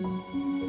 Música